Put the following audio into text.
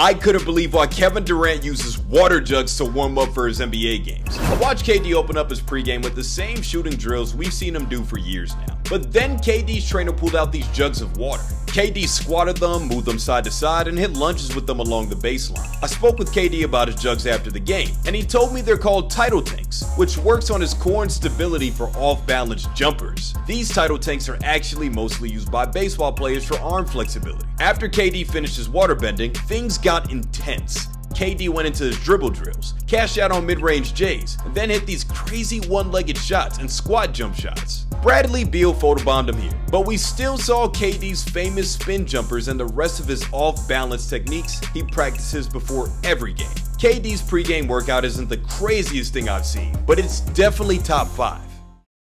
I couldn't believe why Kevin Durant uses water jugs to warm up for his NBA games. I watched KD open up his pregame with the same shooting drills we've seen him do for years now. But then KD's trainer pulled out these jugs of water. KD squatted them, moved them side to side, and hit lunges with them along the baseline. I spoke with KD about his jugs after the game, and he told me they're called Tidal tanks, which works on his core and stability for off-balance jumpers. These Tidal tanks are actually mostly used by baseball players for arm flexibility. After KD finished his water bending, things got intense. KD went into his dribble drills, cashed out on mid-range J's, and then hit these crazy one-legged shots and squat jump shots. Bradley Beal photobombed him here, but we still saw KD's famous spin jumpers and the rest of his off-balance techniques he practices before every game. KD's pregame workout isn't the craziest thing I've seen, but it's definitely top 5.